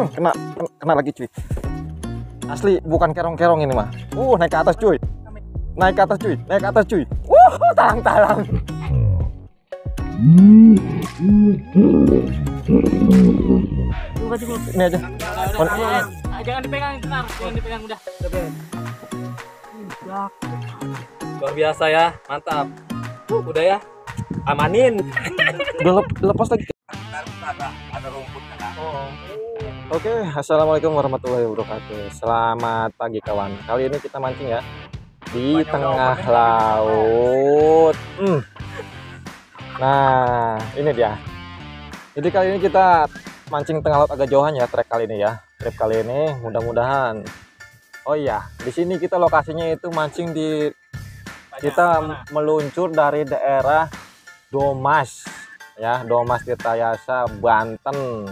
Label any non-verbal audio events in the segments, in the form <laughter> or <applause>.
Hmm, kena, kena kena lagi cuy. Asli bukan kerong-kerong ini mah. Uh, naik ke atas cuy. Naik ke atas cuy, naik ke atas cuy. Wuh, talang-talang. Buka coba. Ini aja. Jangan dipegang, tenang. Jangan dipegang udah. Luar biasa ya, mantap. Uh, udah ya, amanin. Udah lep- lepas lagi. Ada rumput kan? Oke, assalamualaikum warahmatullahi wabarakatuh. Selamat pagi kawan. Kali ini kita mancing ya di Banyak tengah laut. Hmm. Nah, ini dia. Jadi kali ini kita mancing tengah laut agak jauhan ya trek kali ini ya. Trip kali ini mudah-mudahan. Oh iya, di sini kita lokasinya itu mancing di kita meluncur dari daerah Domas ya Domas Tirtayasa Banten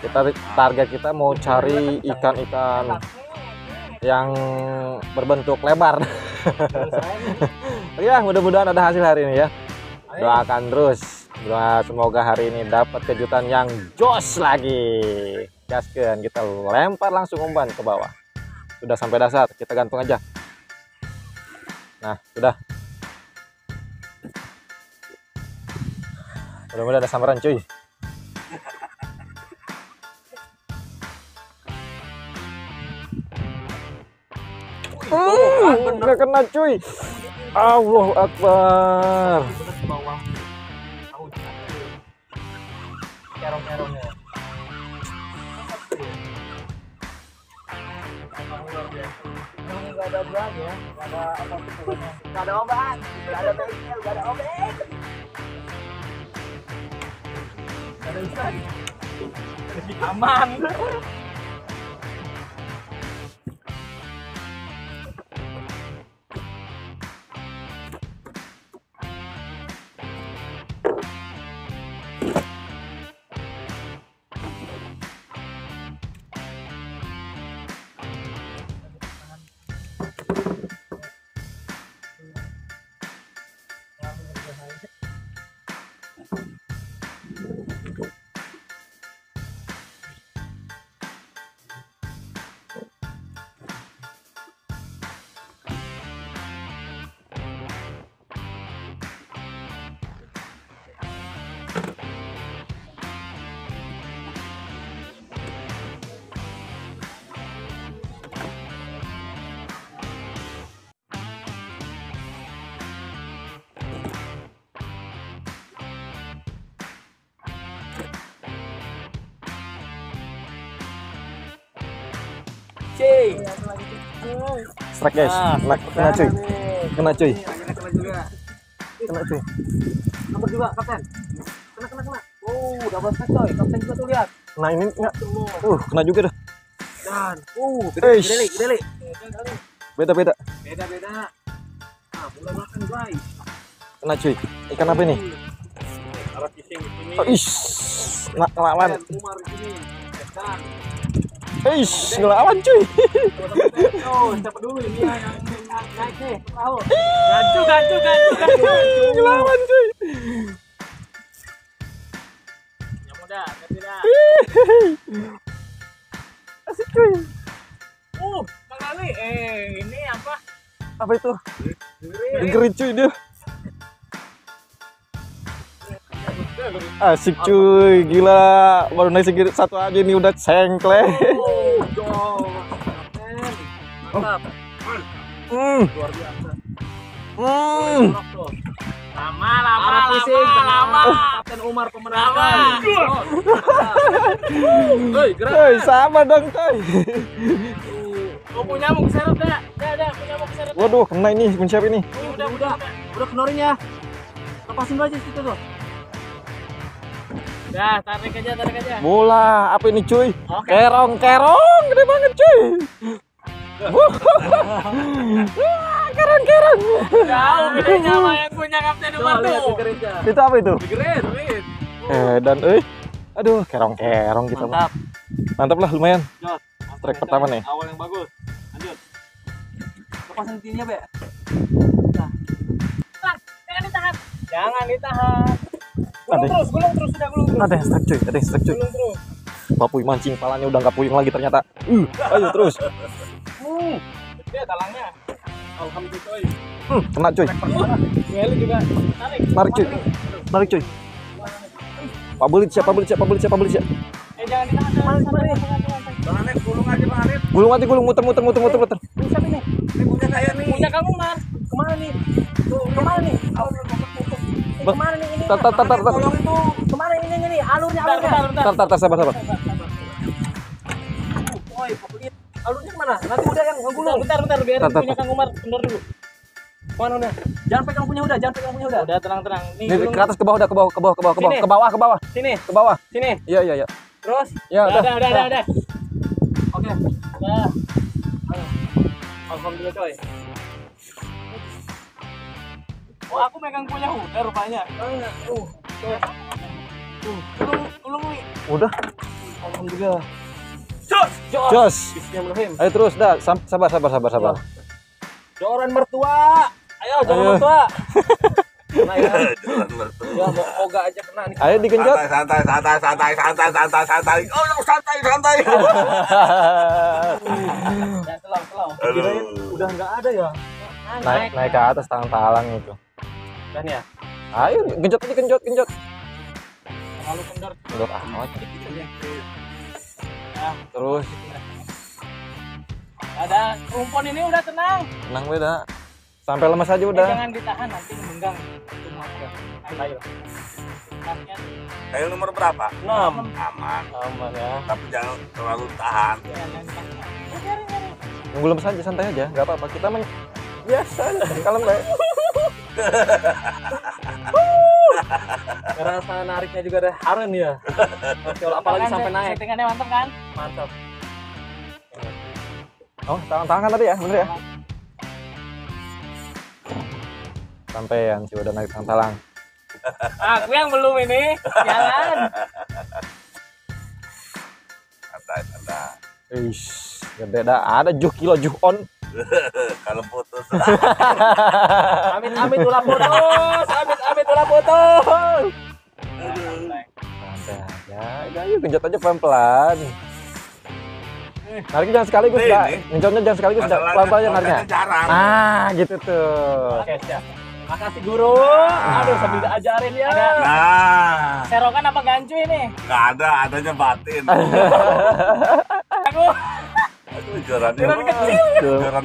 kita target kita mau cari ikan-ikan yang berbentuk lebar. <laughs> Ya mudah-mudahan ada hasil hari ini ya. Doakan terus. Doa- semoga hari ini dapat kejutan yang jos lagi. Gaskan kita lempar langsung umpan ke bawah. Sudah sampai dasar kita gantung aja. Nah sudah. Mudah-mudahan ada sambaran cuy Uh, nggak kena cuy Allah Akbar Kerong-kerongnya. Ada ya, ada ada obat, ada bengkel, ada obat. Ada aman. Strike guys Ah, kena, kena cuy kena cuy Kena juga. kena cuy Nomor juga, kapten. Kena, kena, kena. Oh, double strike coy. Kapten juga tuh lihat. nah ini enggak uh kena juga dah Dan, uh, gede, gede, gede. beda beda Beda, beda. Nah, mulai makan guys. kena cuy ikan apa ini Alat fishing di sini. oh, ish nak Umar sini. Dan, ish ngelawan cuy oh, siapa dulu ini ya naik nih? Tahu? Gancu, gancu, gancu, gancu. ngelawan cuy Yang muda, ganti dah. asik cuy Uh, Kang Ali, eh ini apa? apa itu digerit cuy dia asik cuy gila baru naik segini satu aja ini udah cengkle Oh, jauh. Kapten. Mantap. hmm, Luar biasa. hmm. Lama, lama, lama, lama. Kapten Umar pemenangan. Hei, gerak. Coy, sama dong coy Kau punya mau keseret dah. Dah, dah, punya mau keseret. waduh kena ini siapa ini udah, udah. Udah kenorin ya. Lepasin aja situ tuh. Dah, tarik aja, tarik aja. bola apa ini cuy Oke. kerong kerong gede banget cuy Wah, <laughs> kerong kerong Jauh bedanya sama yang punya Kapten Umar tuh. itu apa itu Digerit, digerit. eh dan eh aduh kerong kerong kita mah. Mantap. mantap lah lumayan Jos. Strike pertama nih. Awal yang bagus. Lanjut. Lepasin tinnya, Be. Jangan ditahan. Jangan ditahan. Gulung Ada. terus, gulung terus sudah gulung terus. ada yang strike cuy ada yang strike cuy Gulung terus. Mancing palanya udah nggak puyeng lagi ternyata. Uh, ayo terus. Hmm. Dia talangnya. Alhamdulillah. Hmm, kena cuy. Ngeli juga tarik. Cuy. Narik cuy. Pak Belit siapa Belit siapa Belit siapa Belit siapa. Eh jangan ditahan. Jangan. Bang gulung aja Bang. Gulung aja gulung muter muter muter muter muter. Ini siapa nih? Ini punya saya nih. Punya kamu man. Ke mana nih? Tuh, ke mana nih? Bang, Ke mana nih ini? Tar tar tar tar. tar. Tolong itu. Ke mana ini ini nih? Alurnya alurnya. bentar, bentar. Tar tar tar sabar sabar. Woi, alurnya ke mana? Nanti udah yang ngegulung. bentar, bentar. Biar Tar, tar, punya tar. Kang Umar kendor dulu. Mana udah? Jangan pegang punya udah, jangan pegang punya udah. Udah tenang-tenang. Nih, Nih gulung. ke atas ke bawah dah ke bawah ke bawah ke bawah ke bawah ke bawah ke bawah Sini, ke bawah. sini. Iya iya iya. Terus. Ya Udah, udah. udah, udah, udah. Oke. Udah. Alhamdulillah coy. Oh, aku megang punya udah rupanya. Uh, Gulung, gulung nih. Udah. Alhamdulillah. Jos, jos. Jos. Bismillahirrahmanirrahim. Ayo terus dah sabar sabar sabar sabar. Joran mertua. Ayo, joran Ayo. mertua. <laughs> Nah, ya. Jalan mertua. Ya, mau oga aja kena nih. Ayo digenjot. Santai, santai, santai, santai, santai, santai, santai. Oh, santai, santai. <laughs> Ya, selau. Aduh. Udah nggak ada ya? naik naik ke atas talang-talang itu. Dan ya. Ayo genjot aja genjot genjot. Lalu kendor. Genjot amat. Nah, Terus ada rumpon ini udah tenang. tenang beda. Sampai lemas aja Eh, udah. jangan ditahan nanti menggang. Ayo. Ayo nomor berapa? Enam. Aman. Aman ya. Tapi jangan terlalu tahan. Eh, biarin. Nunggu lemas aja santai aja. Gak apa-apa. Kita men biasa kalem baik. Rasa nariknya juga ada haren ya. Oke, apalagi Kan, sampai naik. Settingannya mantap kan? Mantap. Oh tangan tangan tadi ya bener ya. Sampean sih udah naik talang. Aku yang belum ini. Jangan. Santai, santai. Ish, gede dah. Ada juh kilo juh on. <laughs> Kalau putus. Amit amit ulah putus. Amit amit ulah putus. Aja. Udah yuk genjot aja pelan-pelan. Nariknya jangan sekaligus nih. Genjotnya jangan sekaligus. Masalahnya Pelan-pelan aja nariknya. jarang. Ah, gitu tuh. Oke, siap. Makasih guru. Aduh, sambil diajarin ya. Ada Nah, serokan apa gancu ini? nggak ada, adanya batin. <laughs> Aku Jorannya. Joran kecil.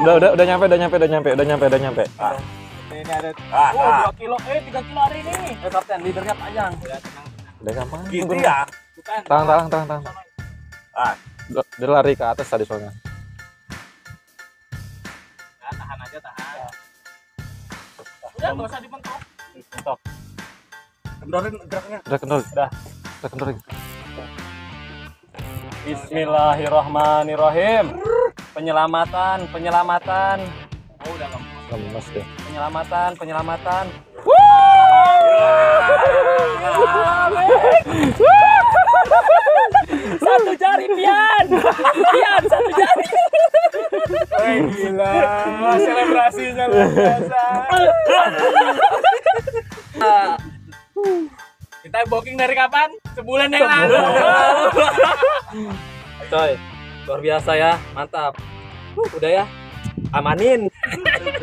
Udah, udah, udah nyampe, udah nyampe, udah nyampe, udah nyampe, udah nyampe. ini ada Ah, oh, ah. 2 kilo, eh 3 kilo hari ini. Eh, kapten, leadernya panjang. Udah gampang. Gitu ya. Bukan. Tahan, tahan, tahan, tahan. Ah, Dia lari ke atas tadi soalnya. Nah, tahan aja, tahan. Udah enggak usah dibentuk. Stop. kendorin geraknya. Udah kendor. Udah. Udah kendor. Bismillahirrahmanirrahim. Penyelamatan, penyelamatan, Oh, udah lemes. Lemes deh. penyelamatan, penyelamatan. Satu jari Pian. Pian satu jari. Eh, gila. Selebrasinya luar biasa. Kita booking dari kapan? Sebulan yang lalu. <laughs> Coy, luar biasa ya, mantap. Uh, udah ya, amanin.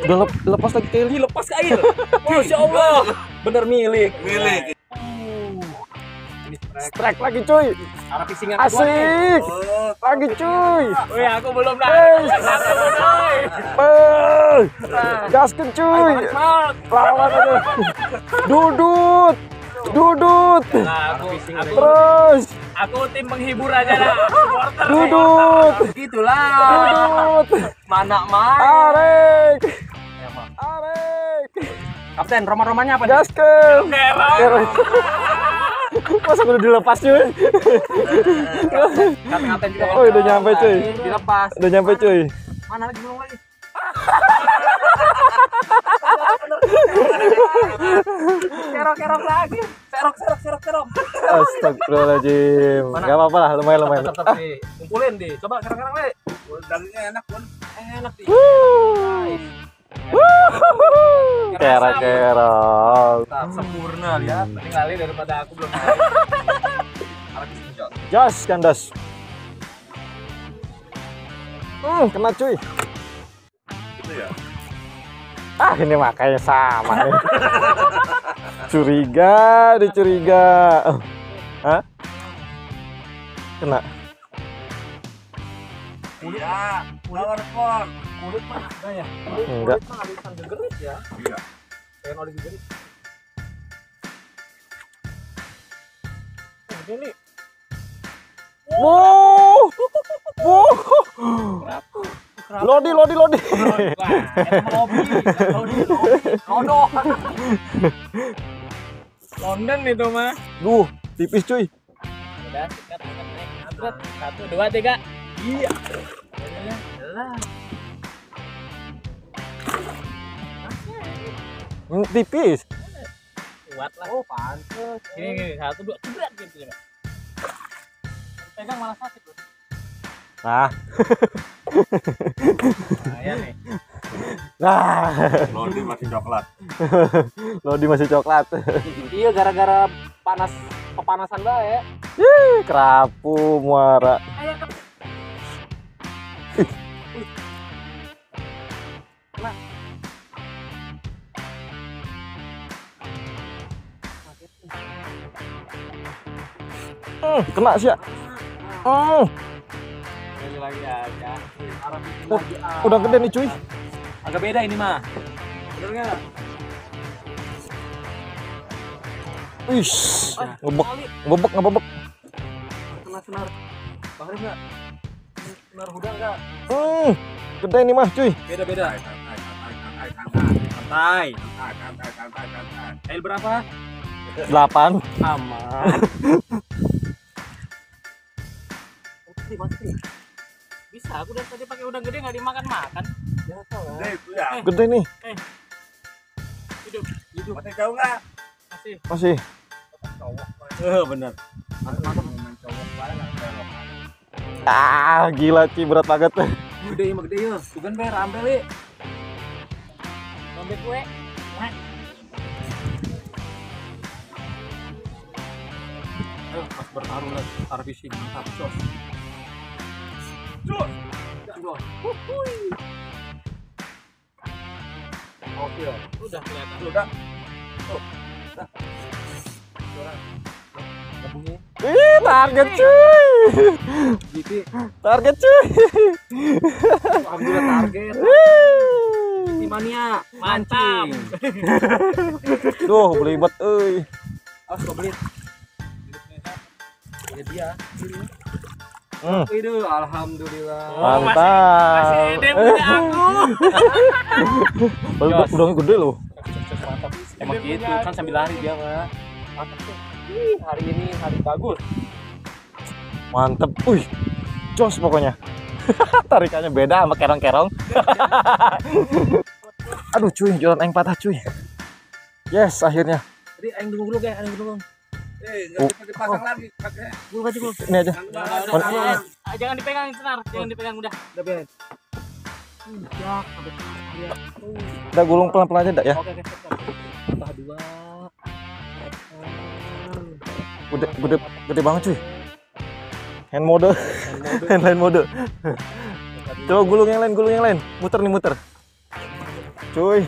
Udah lep- lepas lagi ke lepas ke air. Masya Allah, bener milik. Milik. strike lagi cuy. Asik. Oh, Lagi cuy. Wih, aku belum naik. Coy. Eh, Gaskin cuy. Lawan aja. Dudut. Dudut. Nah, aku, aku, Terus. Aku tim menghibur aja dah. <laughs> Supporter. Dudut. Gitulah. Dudut. Mana main. Arek. Ya, maaf. Arek. Kapten, roman-romannya apa nih? Gaskin. Merah. Masa udah dilepas cuy? Kapten juga. Oh, udah nyampe, cuy. Dilepas. Udah nyampe cuy. Mana lagi belum lagi? <laughs> Kerok-kerok lagi. Serok, serok, serok, serok. Astagfirullahaladzim. Gak apa-apa lah, lumayan lumayan. Tetap, tetap, di. Kumpulin di. Coba kerok-kerok lagi. dagingnya enak, Bun. Enak. Kera-kerok. Tetap sempurna lihat. Mending lali daripada aku belum. Jos kandas. Hmm, kena cuy. Itu ya. Ah, ini makanya sama. nih. <laughs> curiga, dicuriga. Hah? Kena. Iya. Power phone. Kulit mah ada ya. Enggak. Kulit mah alisan gegerit ya. Iya. Kayak oli gegerit. Oh, ini Wow. <laughs> Wow. Lodi, lodi, lodi. Lobby, lobby, lodo. London itu mah. Duh, tipis cuy. Udah, sikat, abret. Satu, dua, tiga. Iya. Hmm, tipis. Kuat lah. Oh, pantes. Gini, gini, satu, dua, jebret gitu. Pegang malah sakit loh. Nah, Nah, nah. Lodi masih coklat. <laughs> Lodi masih coklat. Iya, gara-gara panas kepanasan ya. Ih, kerapu muara. Hmm, kena sih ya. Hmm, Ini lagi aja. Oh, udah gede nih cuy. Agak beda ini mah. Bener nggak? Wih, ngebek, ngebek, ngebek. Kena senar. Bahari nggak? Senar huda nggak? Hmm, gede nih mah cuy. Beda beda. Santai, santai, berapa? Delapan. Aman. Bisa, aku dari tadi pakai udang gede nggak dimakan makan. Lah. Gede itu ya. Gede nih, Hidup, hidup. Masih jauh nggak? Masih. masih. Eh benar. Ah, gila cuy, berat banget. Gede ya, gede ya. Bukan ber, ambil li. Ambil kue. Nah. Ayo, pas bertaruh lagi. Fishing, mantap, jos. Huhuy. Oke, ya. udah kelihatan. Udah. Gabungnya. Ih, target cuy. Gitu. Target cuy. Alhamdulillah target. Mantap. Duh, belibet euy. Awas belit. Dia. Hmm, Itu alhamdulillah. mantap. Masih dia punya aku. <laughs> Udah, udah gede loh. Mantap. Emang gitu kan sambil lari dia mah. Mantap tuh. Ih, hari ini hari bagus. Mantep. Wih, jos pokoknya. <laughs> Tarikannya beda sama kerong-kerong. <laughs> Aduh cuy, jualan aing patah cuy. Yes, akhirnya. Jadi aing dulu dulu kayak aing dulu. Eh, nggak bisa dipasang lagi. Pakai. Ini aja. Udah, udah, udah, udah. Ah, Jangan dipegang senar, jangan dipegang udah. Udah sampai ya. Udah gulung pelan-pelan aja dak ya. Oke, oke. Tambah dua. Gede, gede, gede banget cuy. Hand mode, handline <laughs> mode. Coba gulung yang lain, gulung yang lain. Muter nih, muter. Cuy.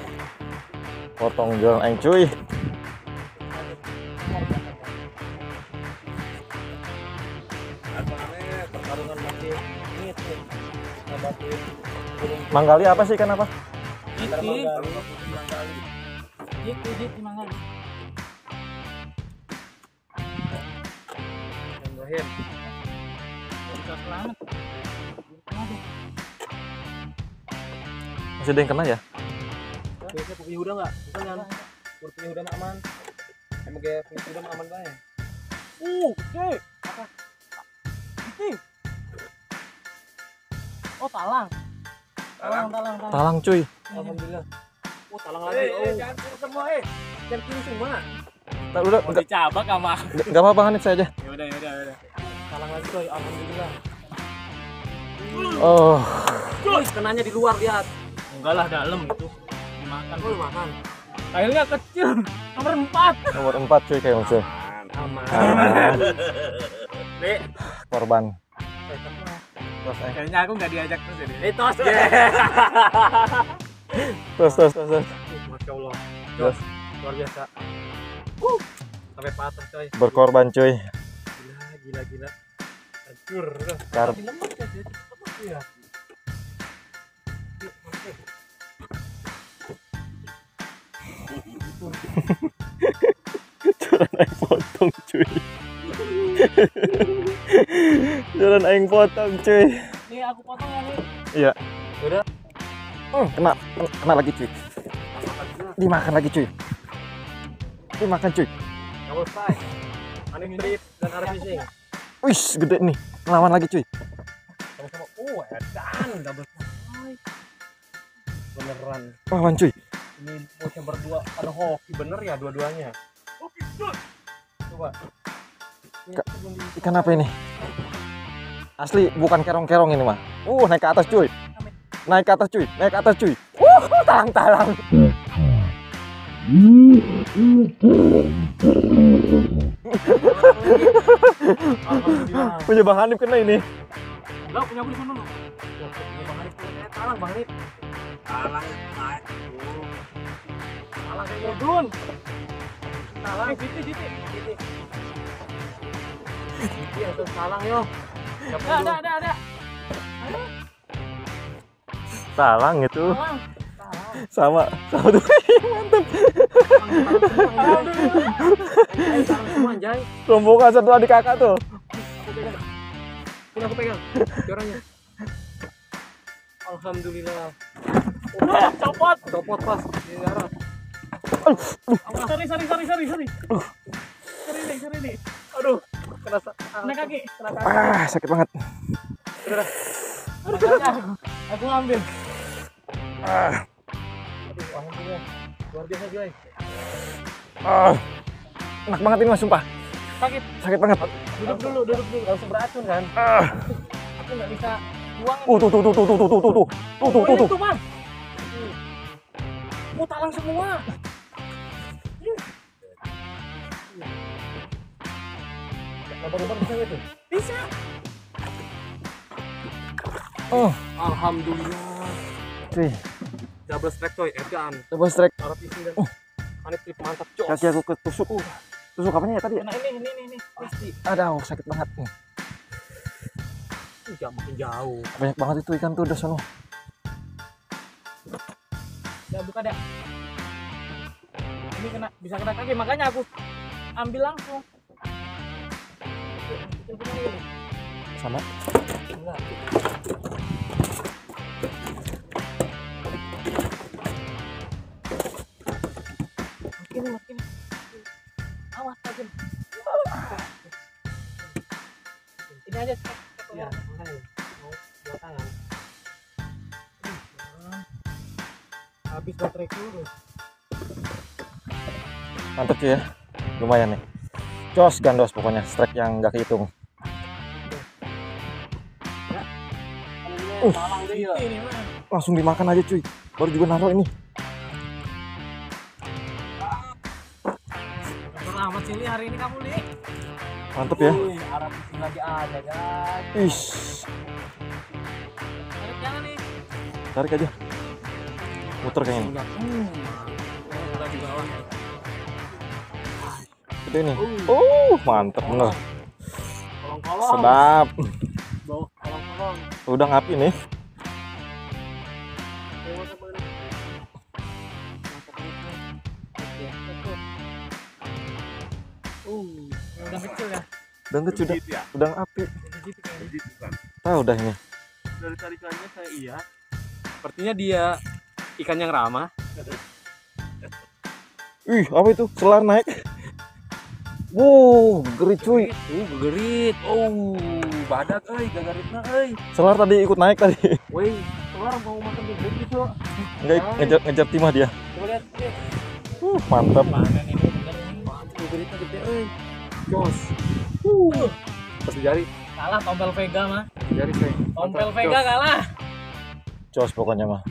Potong jualan aing cuy. Manggali apa sih kan apa? Jiti. Jiti, jiti mangga. Tambahin. Bisa selamat. Masih ada yang kena ya? Biasanya punya udah nggak? Bukan kan? Punya udah aman. Emang kayak punya udah aman banget. Uh, oke. Apa? Jiti. Oh, talang. Talang, talang, talang. Talang cuy. Alhamdulillah. Oh, talang lagi. Oh, jangan kiri semua, eh. jangan kiri semua. Nah, udah, Mau enggak, dicabak sama. enggak apa-apa Hanif saya aja. Ya udah, ya udah, ya udah. Talang lagi coy, alhamdulillah. Oh, Wih, kenanya di luar lihat. Enggak lah dalam itu. Dimakan. Oh, makan. Kailnya kecil. Nomor 4. nomor 4 cuy kayak musuh. Aman. Aman. Dek, <laughs> berkorban. Eh, Terus, eh, Kayaknya aku nggak diajak terus ini. Eh, tos. terus, terus, terus, terus. Masya Allah. Terus. Luar biasa. Uh, sampai patah coy. Berkorban cuy. Gila, gila, gila. Hancur. Kar lemas ya, ya. <laughs> Aing potong cuy. <laughs> jalan aing potong cuy. Nih aku potong ya nih. Iya. Udah. Hmm, kena, kena lagi cuy. Dimakan lagi cuy. Dimakan cuy. Double strike. Aneh trip dan arah fishing. Wih, gede nih. Ngelawan lagi cuy. Sama-sama. Oh, edan double strike. Beneran. Lawan cuy. Ini bocah berdua ada hoki bener ya dua-duanya. Coba. Ikan apa ini? Asli bukan kerong-kerong ini mah. Uh, naik ke atas cuy. Naik ke atas cuy. Naik ke atas cuy. Uh, talang-talang. <laughs> Punya Bang Hanif kena ini. Lo punya aku kayak talang Bang Arif. Talang naik. Talang kayak Udun. talang. Talang yo. Siapa Ada, ada, ada, ada. Talang itu. Talang. Sama. Sama tuh. <laughs> Mantap. Talang semua anjay. Rombongan satu adik kakak tuh. Aku pegang. Ini aku pegang. Coranya. Alhamdulillah. Udah, copot. Copot pas di darat. Sorry, sorry, sorry, sorry, sorry. Sorry nih, sorry nih. Aduh, kena kaki. Kena kaki. Ah, sakit banget. Aku ngambil. Ah, Aduh, alhamdulillah. Luar biasa guys. ah. Enak banget ini mas, sumpah. Sakit. Sakit banget. Duduk dulu, duduk dulu. Usah beracun kan. Ah. Aku nggak bisa buang. Uh, tuh, tuh, tuh, tuh, tuh, tuh, tuh, tuh, tuh, tuh, tuh, tuh, tuh. Itu, Bang. Mau talang semua. Lebar-lebar bisa nggak tuh? Bisa. Oh, Alhamdulillah. cuy. Double strike coy, edan. Double strike. Arah fishing dan Aneh trip mantap cok. Kaki aku ketusuk. Uh, tusuk apanya ya tadi ya? Nah, ini, ini, ini, ini. Pasti. Aduh, sakit banget. Nih, makin jauh. banyak banget itu ikan tuh udah sono. Ya buka dah. Ini kena bisa kena kaki, makanya aku ambil langsung. Sama. Enggak. Makin, makin. Awas, makin. Ini aja. cek, cek, Iya, cek. makanya. Mau dua tangan. Habis baterai dulu. Mantap cuy ya. Lumayan nih. Jos gandos pokoknya strike yang nggak kehitung. Uh. Ya. Mah. Langsung dimakan aja cuy. Baru juga naruh ini. Bener amat sih Li, hari ini kamu nih. Mantap ya. Wih, arah fishing lagi ada guys. Ish. Tarik jangan nih. Tarik aja. Muter kayaknya. Hmm. Udah di bawah. Gede nih. Uh, mantap bener. Kolong-kolong. Sedap ngomong. Udah ngapi nih. Udah kecil ya. Udah kecil udah. Ya? Udah api. Tahu udah ini. Dari tarikannya saya iya. Sepertinya dia ikan yang ramah. Wih, apa itu? Selar naik. Wow, gerit cuy. Uh, gerit. Oh badak euy, gagaritna euy. Selar tadi ikut naik tadi. Woi, keluar mau makan gerit gitu. Enggak ngejar ngejar timah dia. Coba lihat, lihat. Uh, mantap. Geritnya gede euy. Jos. Uh. Pasti jari, Kalah tompel Vega mah. jari saya. Tompel Vega kalah. Jos pokoknya mah.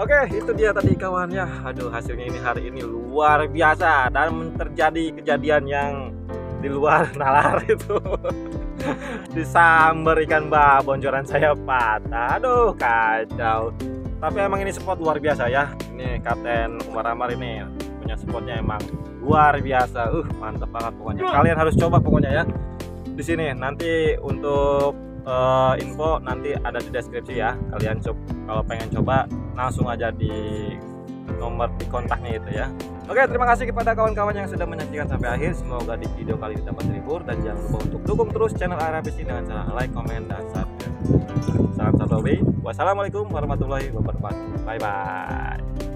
Oke, itu dia tadi kawannya. Aduh, hasilnya ini hari ini luar biasa dan terjadi kejadian yang di luar nalar itu. <laughs> <laughs> disamber ikan babon joran saya patah. Aduh kacau. Tapi emang ini spot luar biasa ya. Ini Kapten Umar Amar ini punya spotnya emang luar biasa. Uh mantep banget pokoknya. Kalian harus coba pokoknya ya. Di sini nanti untuk eh, info nanti ada di deskripsi ya. Kalian coba kalau pengen coba langsung aja di nomor di kontaknya itu ya Oke, terima kasih kepada kawan-kawan yang sudah menyaksikan sampai akhir. Semoga di video kali ini dapat terhibur dan jangan lupa untuk dukung terus channel Arabis ini dengan cara like, comment, dan subscribe. Salam satu Wassalamualaikum warahmatullahi wabarakatuh. Bye bye.